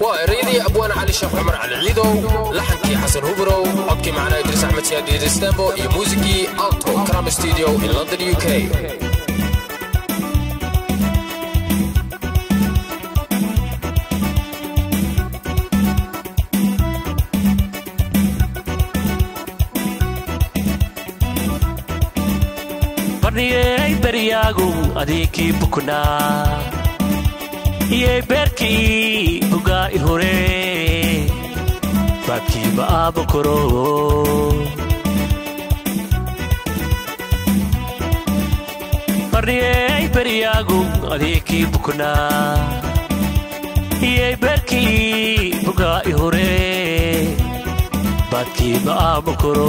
وإريدي ابوان علي الشيخ عمر علي عيدو لحنتي حسن هوبرو أوكي معنا إدريس أحمد سيادي إدريس تامبو إي موزيكي ألتو كرام ستوديو إن لندن يو كي baryaay baryaagu adeekii iyey beerkii bugaa i hore. Baabkiiba aaba koro. Barniyey beryaagu adeegkii buknaa iyey beerkii bugaa i hore. Baabkiiba aaba koro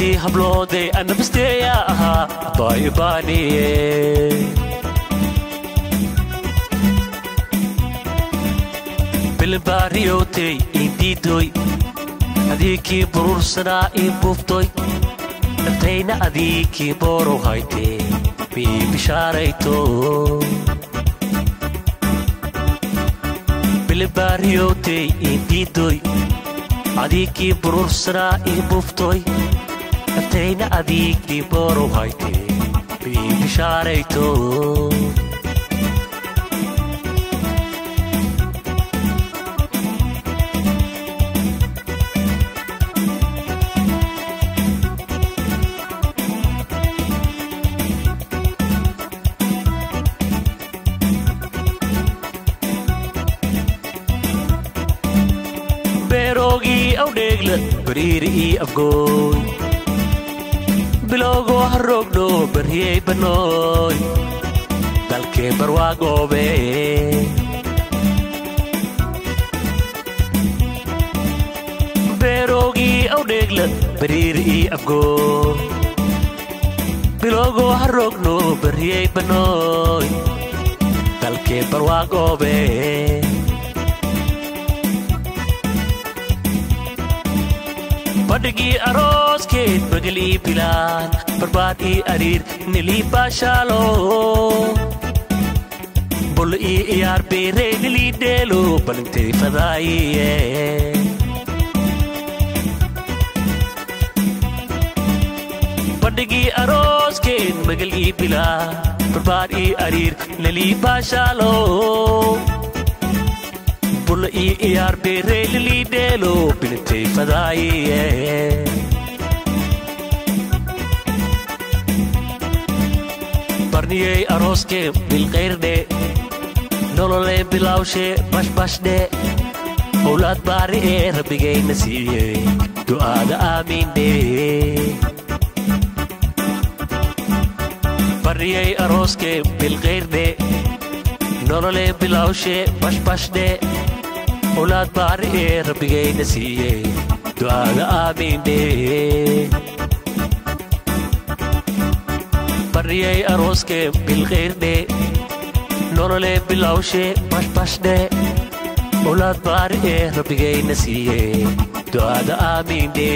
boqortii hablooday annabasteeyaa ahaa abbaa ibaaniye bilbaariyowtey idiidoy adiikii burursanaa ii buuftoy dhantayna adiikii boorow haytee mii bishaarayto bilbaariyowtey idiidoy adiikii burursanaa ii buuftoy naftayna adiigdii boorow haytee bii bishaarayto beeroogii awdheegla bariiri ii afgooy bilowgoo harroogdho baryey bannooy dalkee barwaagoobe beeroogii awdheegla bariiri ii afgooy bilowgoo harroogdho baryey bannooy dalkee barwaagoobe badhigii arooskeed bagalii bilaan barbaad ii ariir nilii baashaalo bol ii iyaar beerey nilii dheelo balintay fadaayiye badhigii arooskeed magal bilaan barbaad ii ariir nilii baashaalo bul ii iyaar beerey nilii dheelo bilintay fadaayiye barniyey arooskee bilqayrdhe nololee bilawshee bashbashdhe owlaad baari ee rabbigayna siiyey du'aada aamiindhe barniyey arooskee bilqayrdhe nololee bilawshee bashbashdhe owlaad baari ee rabbigayna siiyey du'aada aamiindhe bariyey arooskee bilqayrdhe nololee bilawshee bashbashdhe owlaad baari ee rabbigayna siiyey du'aada aamiindhe